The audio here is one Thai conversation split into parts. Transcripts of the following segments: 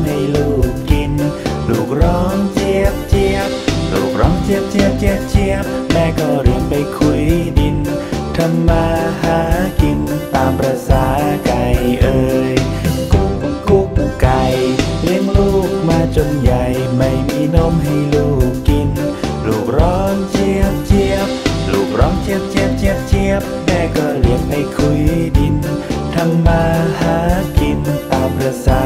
ไม่ลูกกิน ลูกร้องเจี๊ยบเจี๊ยบลูกร้องเจี๊ยบเจี๊ยบเจี๊ยบเจี๊ยบแม่ก็เรียนไปคุยดินทำมาหากินตามประษาไก่เอ่ยกุ๊กกุ๊กไก่เลี้ยงลูกมาจนใหญ่ไม่มีนมให้ลูกกิน ลูกร้องเจี๊ยบเจี๊ยบลูกร้องเจี๊ยบเจี๊ยบเจี๊ยบเจี๊ยบแม่ก็เรียกไปคุยดินทำมาหากินตามประษา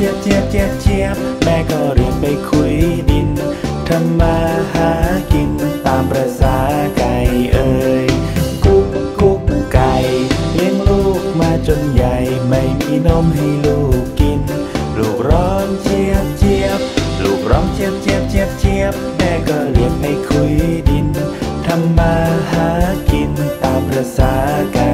เจี๊ยบเจี๊ยบเจี๊ยบเจี๊ยบแม่ก็เรียนไปคุยดินทำมาหากินตามประสาไก่เอ่ยกุ๊กกุ๊กไก่เลี้ยงลูกมาจนใหญ่ไม่มีนมให้ลูกกิน ลูกร้องเจี๊ยบเจี๊ยบลูกร้องเจี๊ยบเจี๊ยบเจี๊ยบเจี๊บแม่ก็เรียนไปคุยดินทำมาหากินตามประสาไก่